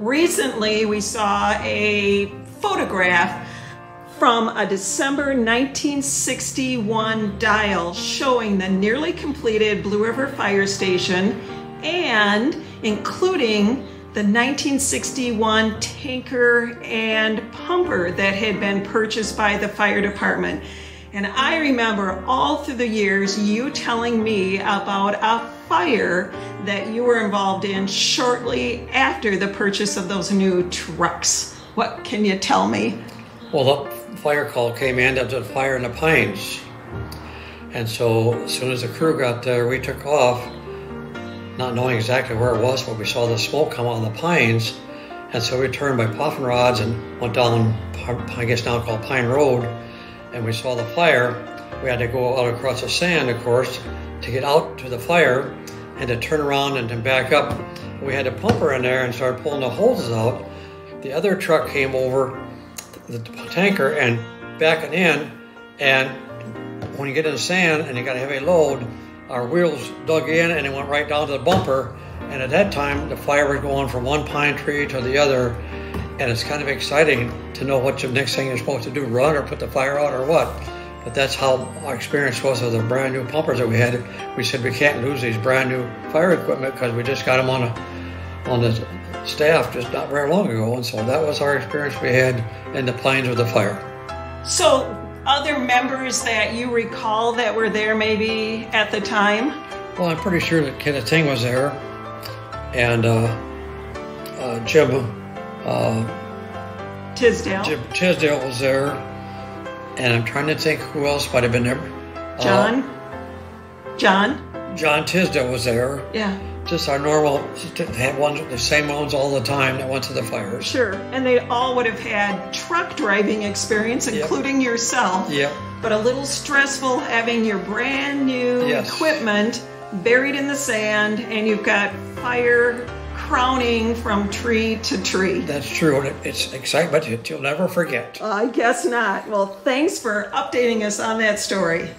recently we saw a photograph from a December 1961 dial showing the nearly completed Blue River Fire Station and including the 1961 tanker and pumper that had been purchased by the fire department. And I remember all through the years you telling me about a fire that you were involved in shortly after the purchase of those new trucks. What can you tell me? Well, the fire call came in that a fire in the pines. And so as soon as the crew got there, we took off, not knowing exactly where it was, but we saw the smoke come out of the pines. And so we turned by Puffin Rods and went down, I guess now called Pine Road, and we saw the fire. We had to go out across the sand, of course, to get out to the fire and to turn around and then back up. We had a pumper in there and started pulling the hoses out. The other truck came over the tanker and backing in. And when you get in the sand and you got a heavy load, our wheels dug in and it went right down to the bumper. And at that time, the fire was going from one pine tree to the other. And it's kind of exciting to know what the next thing you're supposed to do, run or put the fire out or what. But that's how our experience was with the brand new pumpers that we had. We said we can't lose these brand new fire equipment because we just got them on a, on the staff just not very long ago. And so that was our experience we had in the plains with the fire. So other members that you recall that were there maybe at the time? Well, I'm pretty sure that Kenneth Eng was there and uh, uh, Jim uh, Tisdale. Jim Tisdale was there. And I'm trying to think who else might have been there. John? John? John Tisdale was there. Yeah just our normal, they had ones, the same ones all the time that went to the fires. Sure, and they all would have had truck driving experience, including yep. yourself. Yep. But a little stressful having your brand new yes. equipment buried in the sand, and you've got fire crowning from tree to tree. That's true, and it's excitement you'll never forget. I guess not. Well, thanks for updating us on that story.